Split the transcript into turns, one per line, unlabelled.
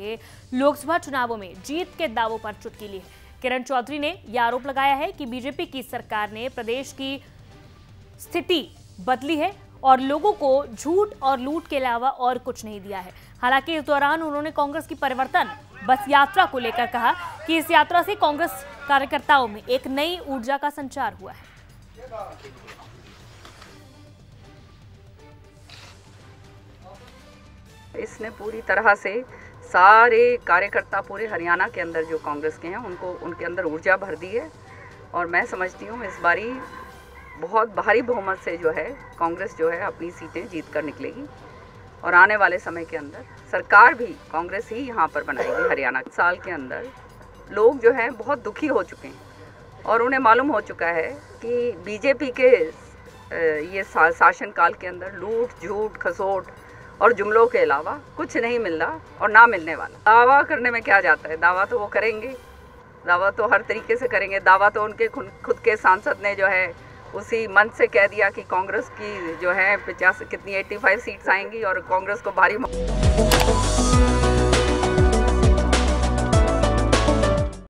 के लोकसभा चुनावों में जीत के दावों पर चुटकी ली। किरण चौधरी ने यह आरोप लगाया है कि बीजेपी की सरकार ने प्रदेश की स्थिति बदली है और लोगों को झूठ और लूट के अलावा और कुछ नहीं दिया है। हालाँकि इस दौरान उन्होंने कांग्रेस की परिवर्तन, बस यात्रा को लेकर कहा कि इस यात्रा से कांग्रेस कार्यकर्ताओं में एक नई ऊर्जा का संचार हुआ है।
इसने पूरी तरह से सारे कार्यकर्ता पूरे हरियाणा के अंदर जो कांग्रेस के हैं, उनको, उनके अंदर ऊर्जा भर दी है। और मैं समझती हूँ इस बारी बहुत भारी बहुमत से जो है, कांग्रेस जो है अपनी सीटें जीत कर निकलेगी। और आने वाले समय के अंदर सरकार भी कांग्रेस ही यहाँ पर बनाएगी हरियाणा। साल के अंदर लोग जो हैं, बहुत दुखी हो चुके हैं। और उन्हें मालूम हो चुका है कि बीजेपी के ये शासनकाल के अंदर लूट झूठ खसोट और जुमलों के अलावा कुछ नहीं मिल रहा और ना मिलने वाला। दावा करने में क्या जाता है? दावा तो वो करेंगे। दावा तो हर तरीके से करेंगे। दावा तो उनके खुद के सांसद ने जो है, उसी मन से कह दिया कि कांग्रेस की जो है पचास कितनी 85 सीट्स आएँगी और कांग्रेस को भारी